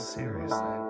seriously.